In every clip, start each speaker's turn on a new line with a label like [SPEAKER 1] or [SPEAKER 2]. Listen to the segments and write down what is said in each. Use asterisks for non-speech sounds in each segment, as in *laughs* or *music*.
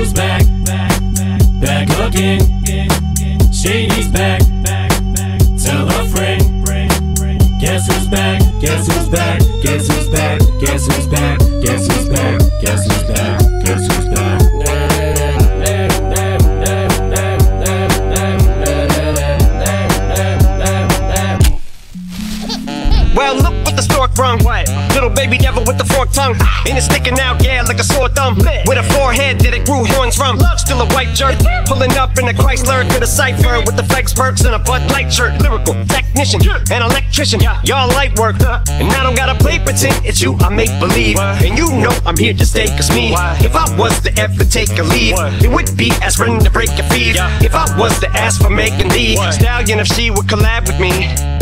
[SPEAKER 1] Shady's back. Back back tell a friend. Guess who's back? Guess who's back? Guess who's back? Guess who's back? Guess who's back? Guess who's back? Guess who's back?
[SPEAKER 2] Well, look what the stork brung. Little baby devil with the forked tongue. And it's sticking out, yeah, like a sore thumb. With a forehead that it grew horns from. Still a white jerk. Pulling up in a Chrysler to the cipher with the flex perks and a Bud Light shirt. Lyrical technician, an electrician. Y'all light work. And I don't gotta play pretend. It's you, I make believe. And you know I'm here to stay, cause me. If I was to ever take a leave, it would be aspirin to break your feet. If I was to ask for Megan Thee Stallion, if she would collab with me,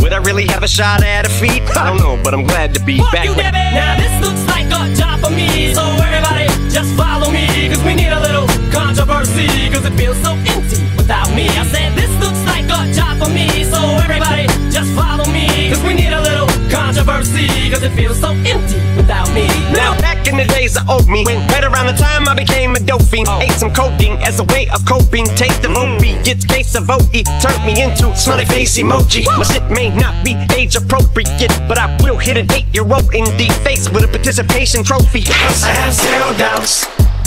[SPEAKER 2] would I really have a shot at a feat? I don't know, but I'm glad to be back.
[SPEAKER 1] you,
[SPEAKER 2] with-
[SPEAKER 1] Debbie. Now this looks like a job for me. So everybody just follow me. Cause we need a little controversy. Cause it feels so empty without me. I said this looks like a job for me. So everybody just follow me. Cause we need a little controversy. Cause it feels so empty without me.
[SPEAKER 2] Now, back the days I owed me, right around the time I became a dope fiend, oh. ate some codeine as a way of coping. Taste of opiate, gets mm. case of OE, turned me into smiley face emoji. My shit may not be age appropriate, but I will hit an eight-year-old in the face with a participation trophy. Cause I have zero doubts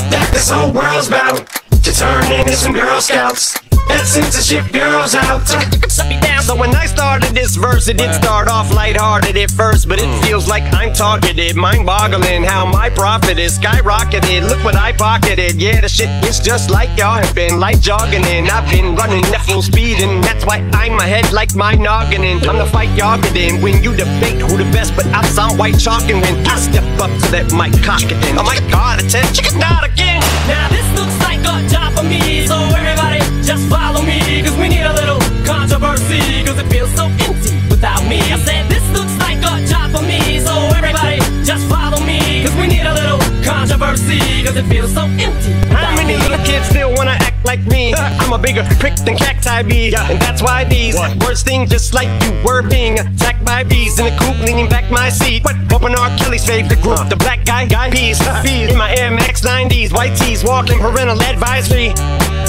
[SPEAKER 2] that this whole world's bound to turn into some Girl Scouts. That censorship girls out. Shut me down. So when I started this verse, it did start off lighthearted at first, but it feels like I'm targeted. Mind boggling how my profit is skyrocketed. Look what I pocketed. Yeah, the shit is just like y'all have been like jogging in. I've been running at full speed, and that's why I'm ahead like my noggin. in. I'm the fight y'all in. When you debate who the best, but I sound white chalking when I step up to that mic cocking. Oh my god, attention, not again.
[SPEAKER 1] It feels so empty without me. I said this looks like a job for me. So everybody just follow me. Cause we need a little controversy. Cause it feels so empty.
[SPEAKER 2] How many little kids still wanna act like me? *laughs* I'm a bigger prick than cacti bee, and that's why these words sting just like you were being attacked by bees in the coop, leaning back my seat. What? Open R. Kelly's favorite group, the black guy, guy peas, bees in my Air Max 90s, white tees, walking parental advisory.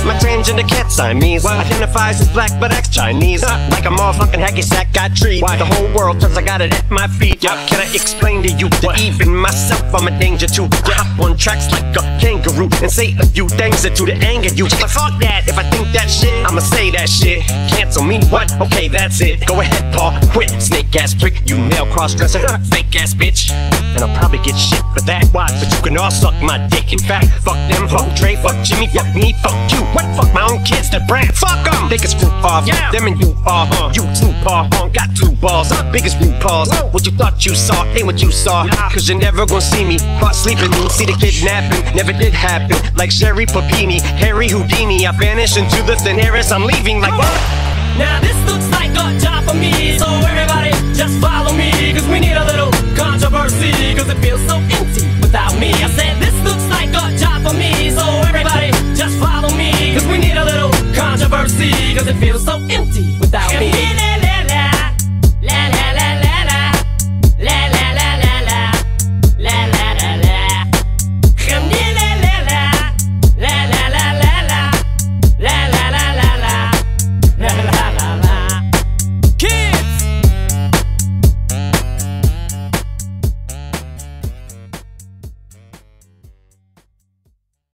[SPEAKER 2] My transgender cat Siamese identifies as black but acts Chinese. Like a motherfucking hacky sack I treat. Why? the whole world turns I got it at my feet. Can I explain to you that even myself I'm a danger to? You hop on tracks like a kangaroo and say a few things that to the anger you. But fuck that, if I think that shit, I'ma say that shit. Cancel me, what? Okay, that's it. Go ahead, Paul, quit. Snake ass prick, you male cross dresser, fake ass bitch. And I'll probably get shit for that. Why? But you can all suck my dick. In fact, fuck them, fuck Trey, fuck Jimmy, fuck me, fuck you. What fuck my own kids that brand? Fuck them. They can screw off. Yeah. Them and you are. Uh, you too are. Uh, got two balls. Uh, biggest blue balls. What you thought you saw ain't what you saw. Nah. Cause you're never gonna see me. Caught sleeping. You see the kidnapping. Never did happen. Like Sherri Papini, Harry Houdini. I vanish into the thin airness. I'm leaving like what?
[SPEAKER 1] Now this looks like a job for me. So everybody just follow me. Cause we need a little controversy. Cause it feels so empty.